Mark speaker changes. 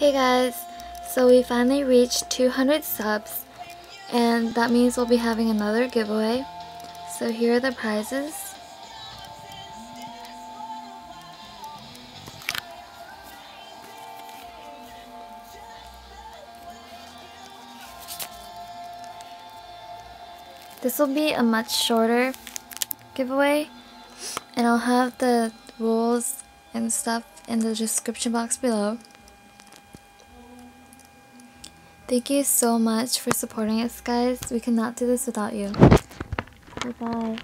Speaker 1: Hey guys, so we finally reached 200 subs and that means we'll be having another giveaway. So here are the prizes. This will be a much shorter giveaway and I'll have the rules and stuff in the description box below. Thank you so much for supporting us guys. We cannot do this without you. Bye bye.